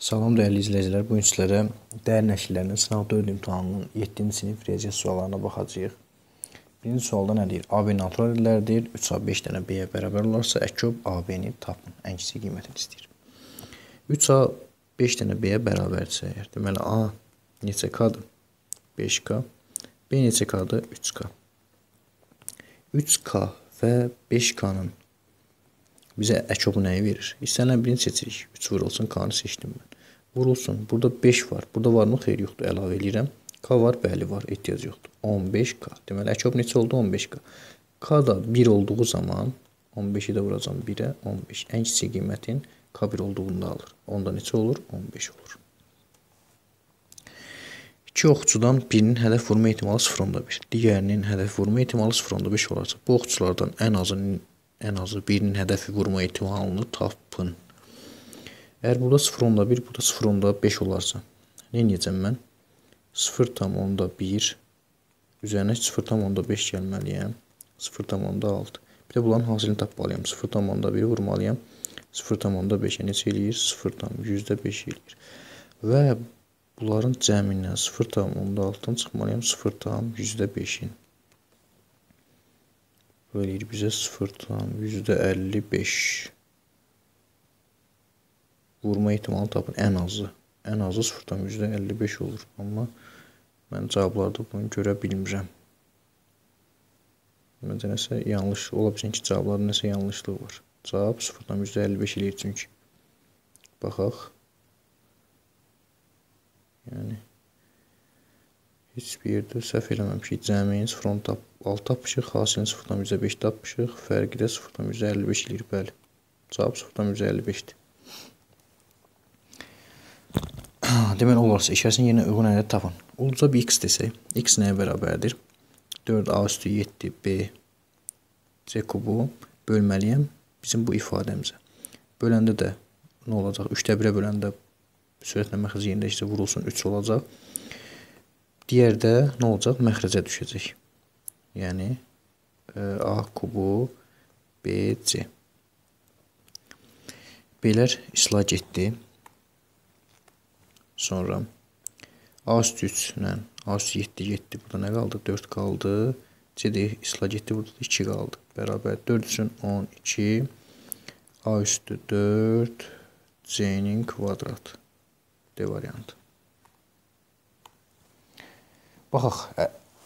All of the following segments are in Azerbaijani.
Salam dəyərli izləyicilər. Bu gün sizlərə dəyər nəşrlərinin sınaq 4 imtahanının 7-ci sinif riyaziyyat suallarına baxacağıq. Birinci sualda nə deyir? AB natural ədədlərdir. 3A 5 dənə B-yə bərabər olarsa, əkyob AB-ni tapın. Ən kiçik qiymətini istəyir. 3A 5 dənə B-yə bərabərdirsə, deməli A neçə K-dır? 5K. B neçə K-dır? 3K. 3K və 5K-nın bizə əkobu nəyi verir? İstənilən birini seçirik. 3 vurulsun, K-nı seçdim mən. Vurulsun. Burada 5 var. Burada varmı? Xeyr, yoxdur. Əlavə edirəm. K var, bəli var. Ehtiyac yoxdur. 15K. Deməli, əkob neçə oldu? 15K. K da 1 olduğu zaman 15-i də vuracam 1-ə, 15. Ən kiçik qiymətin K1 olduğunda alır. Onda neçə olur? 15 olur. İki oxçudan birinin hədəf vurma ehtimalı 0.1, digərinin hədəf vurma ehtimalı 0.5 olarsa, bu oxçulardan ən azının ən azı birinin hədəfi vurma ehtimalını tapın. Əgər burada 0.1, burada 0.5 olarsa, nə edəcəm mən? 0.1 üzərinə 0.5 gəlməliyəm. 0.6. Bir də bunların hasilini tapmalıyam. 0.1 vurmalıyam. 0.5-ə neçə eləyir? 0.5 eləyir. Və Bunların cəmindən 0,6-dan çıxmalıyam 0,5-in. Bu eləyir bizə 0,55 vurma ehtimalı tapın ən azı. Ən azı 0,55 olur. Amma mən cavablarda bunu görə bilmirəm. Məncə nəsə yanlış ola bilsin ki, cavablarda nəsə yanlışlıq var. Cavab 0,55 eləyir çünki. Baxaq. Yəni heç bir yerdə səhv eləməmişik. Cəmiyin 0.6 tapmışıq, hasilin 0.5 tapmışıq, fərqi də 0.55 eləyir, bəli. Cavab 0.55-dir. Deməli, olarsa işarəsinin yerinə uyğun ədəd tapın. Olacaq bir x desək, x nəyə bərabərdir? 4a üstü 7b c kubu bölməliyəm bizim bu ifadəmizə. Böləndə də nə olacaq? 3-də 1-ə böləndə sürətlə məxrəc yerindəkcə vurulsun 3 olacaq. Digər də nə olacaq? Məxrəcə düşəcək. Yəni A kubu BC. B'lər islah getdi. Sonra A üstü 3 ilə A üstü 7 getdi. Burada nə qaldı? 4 qaldı. C də islah getdi. Burada da 2 qaldı. Bərabər 4 üçün 12. A üstü 4. C-nin kvadratı. D variantı. Baxaq.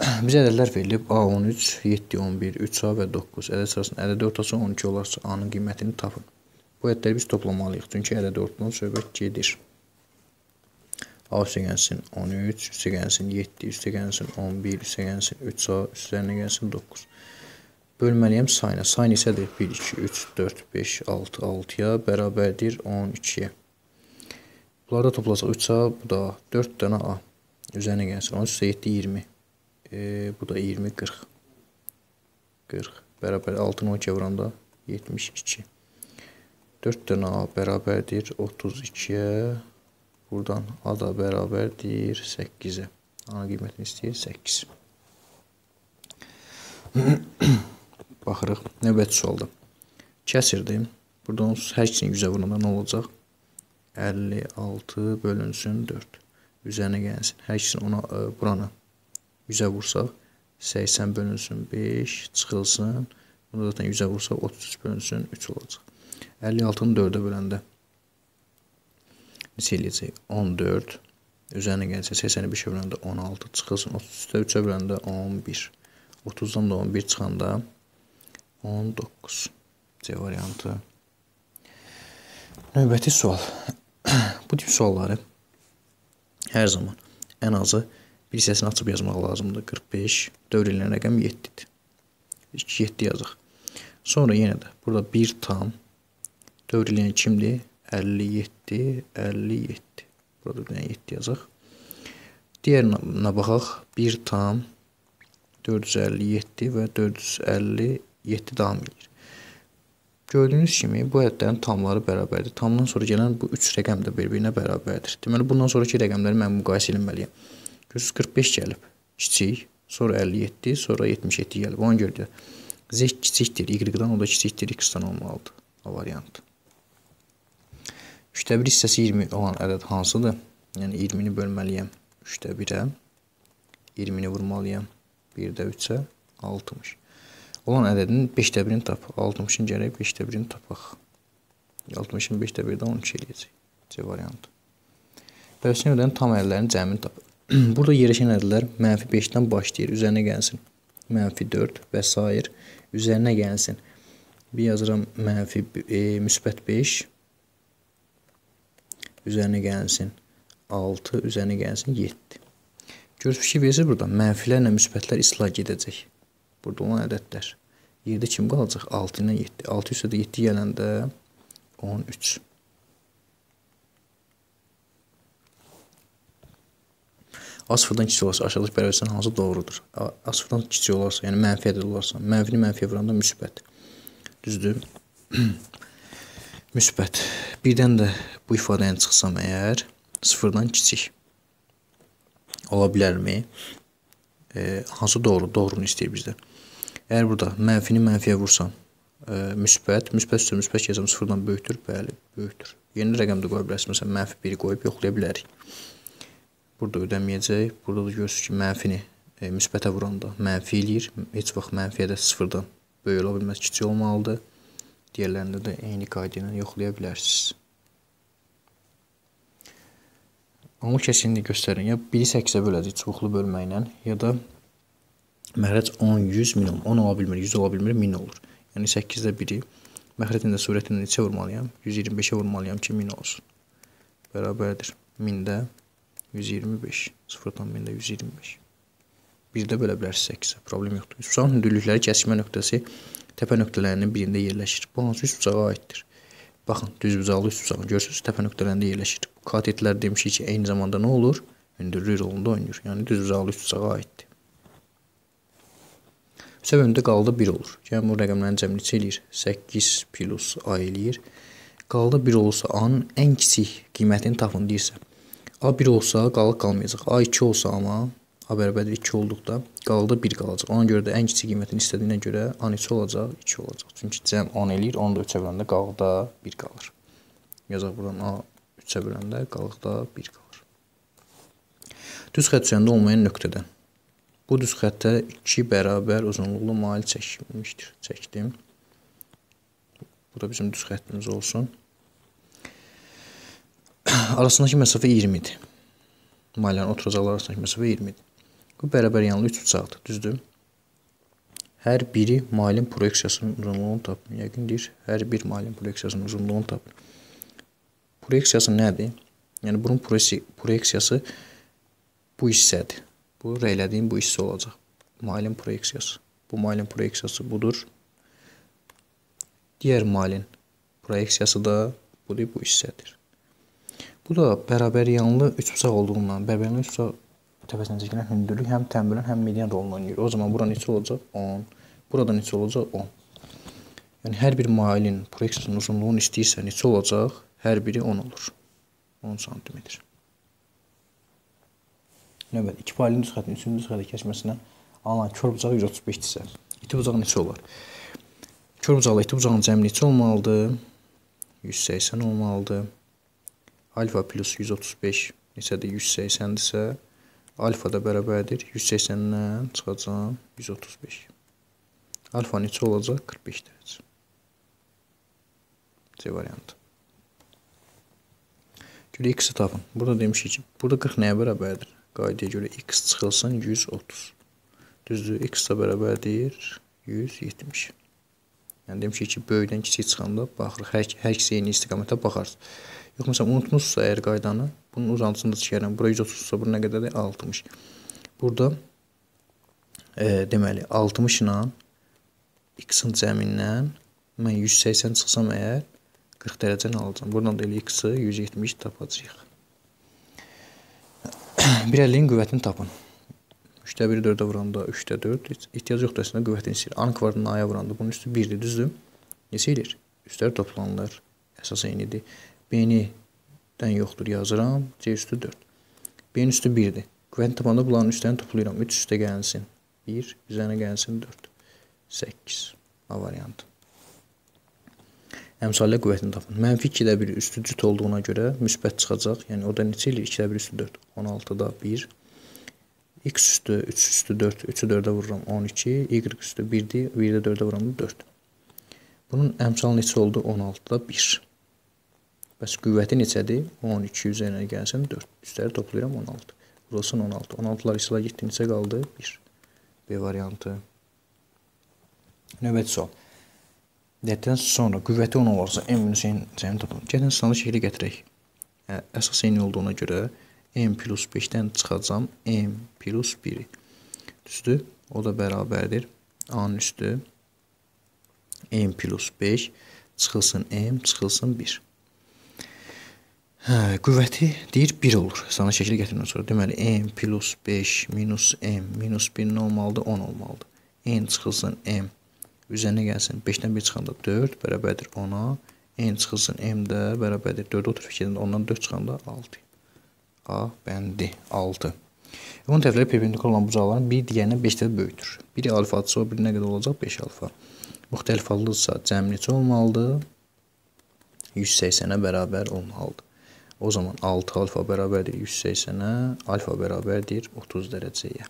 Bizə ədədlər verilib. A13, 7, 11, 3A və 9. Ədəd sırasının ədəd ortası 12 olarsa A-nın qiymətini tapın. Bu ədədləri biz toplamalıyıq. Çünki ədəd ortadan söhbət gedir. A üstə gəlsin 13, üstə gəlsin 7, üstə gəlsin 11, üstə gəlsin 3A, üstlərinə gəlsin 9. Bölməliyəm sayına. Say neçədir? 1, 2, 3, 4, 5, 6, 6-ya bərabərdir 12-yə. Bunları da toplasaq 3A, bu da 4 dənə A. Üzərinə gəlsin. 13 7 20. E, bu da 20 40. 40 bərabər 6-nı 12-yə vuranda 72. 4 dənə A bərabərdir 32-yə. Buradan A da bərabərdir 8-ə. A qiymətini istəyir 8. Baxırıq. Növbəti sualda. Kəsirdim. Buradan hər ikisini 100-ə vuranda nə olacaq? 56 bölünsün 4. Üzərinə gəlsin. Hər ikisini ona ə, e, buranı 100-ə vursaq 80 bölünsün 5 çıxılsın. Bunu zaten 100-ə vursaq 33 bölünsün 3 olacaq. 56-nı 4-ə böləndə neçə eləyəcək? 14. Üzərinə gəlsə 80-i 5-ə böləndə 16 çıxılsın. 33-də 3-ə böləndə 11. 30-dan da 11 çıxanda 19. C variantı. Növbəti sual. Bu tip sualları hər zaman ən azı bir hissəsini açıb yazmaq lazımdır. 45 dövr edilən rəqəm 7-dir. 7 yazaq. Sonra yenə də burada 1 tam dövr edilən kimdir? 57, 57. Burada bir dənə 7 yazaq. Digərinə baxaq. 1 tam 457 və 457 davam edir. Gördüyünüz kimi bu ədədlərin tamları bərabərdir. Tamdan sonra gələn bu 3 rəqəm də bir-birinə bərabərdir. Deməli bundan sonraki rəqəmləri mən müqayisə etməliyəm. 145 gəlib. Kiçik, sonra 57, sonra 77 gəlib. Ona görə də Z kiçikdir Y-dan, o da kiçikdir X-dan olmalıdır. A variantı. 3-də 1 hissəsi 20 olan ədəd hansıdır? Yəni 20-ni bölməliyəm 3-də 1-ə. 20-ni vurmalıyam 1-də 3-ə 60. Olan ədədin 5-də 1-ini tap. 60-ın gərək 5-də 1-ini tapaq. 60-ın 5-də 1-də 12 eləyəcək. C variantı. Bəvəsin ödənin tam ədədlərinin cəmini tapın. Burada yerləşən ədədlər mənfi 5-dən başlayır, üzərinə gəlsin. Mənfi 4 və s. üzərinə gəlsin. Bir yazıram mənfi e, müsbət 5 üzərinə gəlsin 6, üzərinə gəlsin 7. Görürsünüz ki, versə burada mənfilərlə müsbətlər islah gedəcək. Burada olan ədədlər. Yerdə kim qalacaq? 6 ilə 7. 6 üstə də 7 gələndə 13. A sıfırdan kiçik olarsa aşağıdakı bərabərlikdən hansı doğrudur? A sıfırdan kiçik olarsa, yəni mənfi ədəd olarsa, mənfini mənfiyə vuranda müsbət. Düzdür? müsbət. Birdən də bu ifadəni çıxsam əgər sıfırdan kiçik ola bilərmi? E, hansı doğru? Doğrunu istəyir bizdən. Əgər burada mənfini mənfiyə vursam, e, müsbət, müsbət üstə müsbət yazsam sıfırdan böyükdür, bəli, böyükdür. Yeni rəqəm də qoya bilərsiniz. Məsələn, mənfi 1-i qoyub yoxlaya bilərik. Burada ödəməyəcək. Burada da görürsünüz ki, mənfini e, müsbətə vuranda mənfi eləyir. Heç vaxt mənfiyə də sıfırdan böyük ola bilməz, kiçik olmalıdır. Digərlərində də eyni qayda ilə yoxlaya bilərsiniz. Onu kəsinliklə göstərin. Ya 1-i 8-ə böləcək çoxlu bölməklə, ya da məxrəc 10, 100, 1000 olur. 10 ola bilmir, 100 ola bilmir, 1000 olur. Yəni 8-də 1-i məxrəcin də surətində neçə vurmalıyam? 125-ə vurmalıyam ki, 1000 olsun. Bərabərdir. 1000-də 125. 0-dan 1000-də 125. 1-də bölə bilərsiniz 8-ə. Problem yoxdur. Üsbucağın hündürlükləri kəsmə nöqtəsi təpə nöqtələrinin birində yerləşir. Bu hansı üsbucağa aiddir? Baxın, düzbucaqlı üsbucağın görürsünüz, təpə nöqtələrində yerləşir. Katetlər demişik ki, eyni zamanda nə olur? Hündürlük rolunda oynayır. Yəni düzbucaqlı üsbucağa aiddir. Səbəbində qalda 1 olur. Yəni bu rəqəmlərin cəmi neçə eləyir? 8 plus A eləyir. Qalda 1 olsa A-nın ən kiçik qiymətini tapın deyirsə. A 1 olsa qalıq qalmayacaq. A 2 olsa amma A bərabərdir 2 olduqda qalda 1 qalacaq. Ona görə də ən kiçik qiymətini istədiyinə görə A neçə olacaq? 2 olacaq. Çünki cəm 10 eləyir. Onu da 3-ə böləndə qalıqda 1 qalır. Yazaq buradan A 3-ə böləndə qalıqda 1 qalır. Düz xətt üzərində olmayan nöqtədən Bu düz xəttə 2 bərabər uzunluqlu mail çəkilmişdir. Çəkdim. Bu da bizim düz xəttimiz olsun. Arasındakı məsafə 20-dir. Maillərin oturacaqları arasındakı məsafə 20-dir. Bu bərabər yanlı 3 bucaqdır, düzdür? Hər biri mailin proyeksiyasının uzunluğunu tapın. Yəqin deyir, hər bir mailin proyeksiyasının uzunluğunu tapın. Proyeksiyası nədir? Yəni bunun proyeksiyası bu hissədir. Bu rəylədiyim bu hissə olacaq. Mailin proyeksiyası. Bu mailin proyeksiyası budur. Digər mailin proyeksiyası da budur, bu hissədir. Bu da bərabər yanlı üçbucaq olduğundan, bərabər üçbucaq təpəsinə çəkilən hündürlük həm tənbəlin, həm median rolunu oynayır. O zaman bura neçə olacaq? 10. Burada neçə olacaq? 10. Yəni hər bir mailin proyeksiyasının uzunluğunu istəyirsə neçə olacaq? Hər biri 10 olur. 10 sm. Növbədə 2 paylın düz xəttin 3-cü düz xəttə kəsməsinə alınan kör bucağı 135-dirsə, iti bucaq neçə olar? Kör bucaqla iti bucağın cəmi neçə olmalıdır? 180 olmalıdır. Alfa plus 135 neçədir? 180-dirsə, alfa da bərabərdir. 180-dən çıxacaq 135. Alfa neçə olacaq? 45 dərəcə. C variantı. Görə x-i tapın. Burada demişik ki, burada 40 nəyə bərabərdir? Qaydaya görə x çıxılsın 130. Düzdür, x da bərabərdir 170. Yəni demişik ki, böyükdən kiçik çıxanda baxırıq, hər, hər ikisi eyni istiqamətə baxarız. Yox, məsələn, unutmuşsa əgər qaydanı, bunun uzantısını da çıxarıram. Bura 130-sa, bura nə qədərdir? 60. Burada e, deməli 60 ilə x-in cəmindən mən 180 çıxsam əgər 40 dərəcəni alacağam. Buradan da elə x-i 170 tapacağıq. bir əlliyin qüvvətini tapın. 3-də 1-i 4-ə vuranda 3-də 4 ehtiyac yoxdur əslində qüvvətini istəyir. A kvadratını A-ya vuranda bunun üstü 1-dir, düzdür? Neçə eləyir? Üstlər toplanılır. Əsas eynidir. B-dən yoxdur yazıram. C üstü 4. B-nin üstü 1-dir. Qüvvətini tapanda bunların üstlərini toplayıram. 3 üstə gəlsin. 1, üzərinə gəlsin 4. 8. A variantı. Əmsallə qüvvətini tapın. Mənfi 2-də 1 üstü cüt olduğuna görə müsbət çıxacaq. Yəni o da neçə eləyir? 2-də 1 üstü 4. 16-da 1. X üstü 3 üstü 4. 3-ü 4-ə vururam 12. Y üstü 1-dir. 1-də 4-ə vururam 4. Bunun əmsal neçə oldu? 16-da 1. Bəs qüvvəti neçədir? 12 üzərinə gəlsin 4. Üstləri toplayıram 16. Vurulsun 16. 16-lar islah getdi. Neçə qaldı? 1. B variantı. Növbəti sual. Dətdən sonra qüvvəti 10 olarsa m minus n cəmi tapın. Gəlin sınalı şəkli gətirək. Hə, əsas eyni olduğuna görə m plus 5-dən çıxacam m plus 1-i. Düzdür? O da bərabərdir. A-nın üstü m plus 5 çıxılsın m, çıxılsın 1. Hə, qüvvəti deyir 1 olur. Sana şəkil gətirəndən sonra deməli m plus 5 minus m minus 1 nə olmalıdır? 10 olmalıdır. n çıxılsın m üzərinə gəlsin. 5-dən 1 çıxanda 4 bərabərdir 10-a. n çıxılsın m də bərabərdir 4 o tərəfə gedəndə ondan 4 çıxanda 6. A bəndi 6. Bunun tərəfləri perpendikul olan bucaqların bir digərindən 5 dəfə böyükdür. Biri alfadırsa, o biri nə qədər olacaq? 5 alfa. Müxtəlif hallıdırsa cəm neçə olmalıdır? 180-ə bərabər olmalıdır. O zaman 6 alfa bərabərdir 180-ə, alfa bərabərdir 30 dərəcəyə.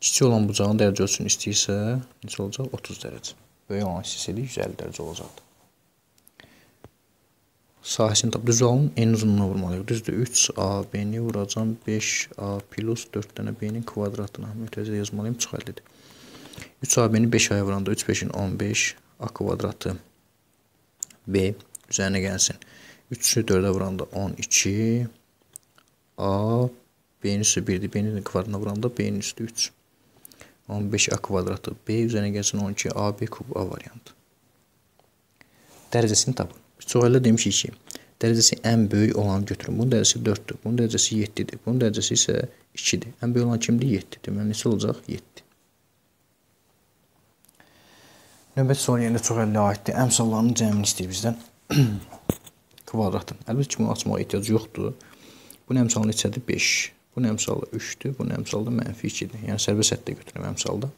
Kiçik olan bucağın dərəcə ölçüsünü istəyirsə, neçə olacaq? 30 dərəcə. Böyük olan hissəsi 150 dərəcə olacaqdır. Sahəsini tap. Düz alın, en uzunluğuna vurmalıyıq. Düzdür, 3AB-ni vuracam 5A plus 4 dənə B-nin kvadratına. Mütəzə yazmalıyım, çox əllidir. 3AB-ni 5A-ya vuranda 3 5-in 15 A kvadratı B üzərinə gəlsin. 3-ü 4-ə vuranda 12 A B-nin üstü 1-dir. B-nin kvadratına vuranda B-nin üstü 3. 15a kvadratı b üzərinə gəlsin 12 ab kub a variantı. Dərəcəsini tapın. Biz çox elə demişik ki, dərəcəsi ən böyük olanı götürün. Bunun dərəcəsi 4-dür. Bunun dərəcəsi 7-dir. Bunun dərəcəsi isə 2-dir. Ən böyük olan kimdir? 7. Deməli neçə olacaq? 7. Növbəti sual yenə çox əllə aiddir. Əmsallarının cəmini istəyir bizdən. Kvadratın. Əlbəttə ki, bunu açmağa ehtiyac yoxdur. Bunun əmsalı neçədir? 5. Bunun əmsalı 3-dür, bunun əmsalı mənfi 2-dir. Yəni sərbəst həddə götürürəm əmsalda.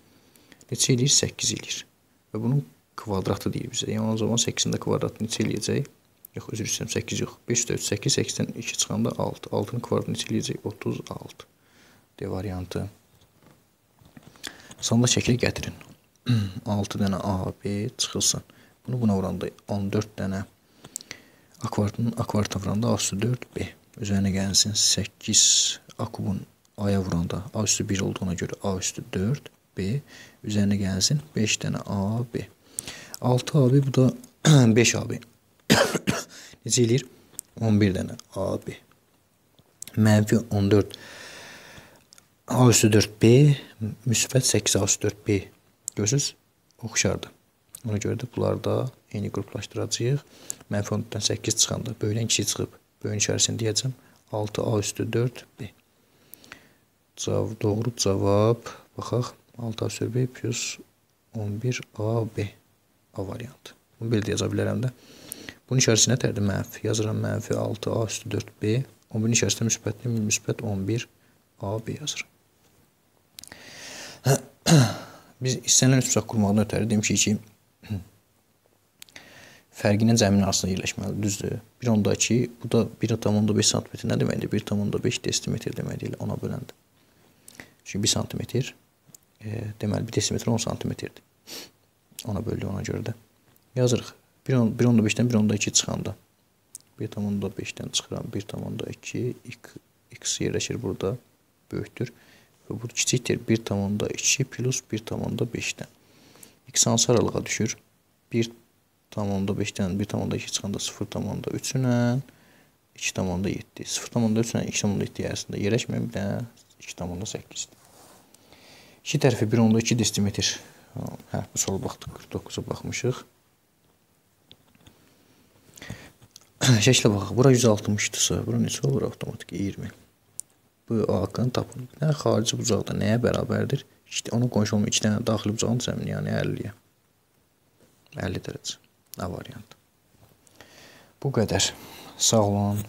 Neçə eləyir? 8 eləyir. Və bunun kvadratı deyir bizə. Yəni o zaman 8-in də kvadratı neçə eləyəcək? Yox, üzr istəyirəm, 8 yox. 5 4 8, 8-dən 2 çıxanda 6. 6-nın kvadratı neçə eləyəcək? 36. D variantı. Sonda şəkil gətirin. 6 dənə A, B çıxılsın. Bunu buna vuranda 14 dənə A kvadratının A kvadratına vuranda A üstü 4 B. Üzərinə gəlsin 8 A kubun A-ya vuranda A üstü 1 olduğuna görə A üstü 4 B üzərinə gəlsin 5 dənə A B. 6 AB bu da 5 AB. Necə eləyir? 11 dənə A B. Mənfi 14 A üstü 4 B müsbət 8 A üstü 4 B. Görürsüz? Oxşardır. Ona görə də bunlarda eyni qruplaşdıracağıq. Mənfi 14-dən 8 çıxanda böyüdən 2 çıxıb böyün içərisini deyəcəm. 6A üstü 4B. Cavab, doğru cavab, baxaq, 6A üstü B plus 11AB A variantı. Bunu belə yaza bilərəm də. Bunun içərisinə tərdir mənfi. Yazıram mənfi 6A üstü 4B. 11-in içərisində müsbət, müsbət 11AB yazıram. Biz istənilən üç bucaq qurmaqdan ötəri demişik ki, fərqinin cəminin arasında yerləşməlidir. Düzdür? 1.2 bu da 1.5 sm nə deməkdir? 1.5 desimetr deməkdir ona böləndə. Çünki 1 sm e, deməli 1 desimetr 10 sm-dir. Ona böldük ona görə də. Yazırıq. 1.5-dən 1.2 çıxanda 1.5-dən çıxıram 1.2 x yerləşir burada böyükdür və bu kiçikdir 1.2 plus 1.5-dən. x hansı aralığa düşür? 1 tamamda 5-dən 1 tamamda 2 çıxanda 0 tamamda 3 ilə 2 tamamda 7. 0 tamamda 3 ilə 2 tamamda 7 arasında yerləşməyən bir dənə 2 tamamda 8-dir. İki tərəfi 1.2 desimetr. Hə, bu sol baxdıq 49-a baxmışıq. Şəklə baxaq. Bura 160-dırsa, bura neçə olur avtomatik 20. Bu haqqını tapın. Nə xarici bucaqda nəyə bərabərdir? İşte onun qonşu olmayan 2 dənə daxili bucağın cəmini, yəni 50-yə. 50 dərəcə. A variantı. Bu qədər. Sağ olun.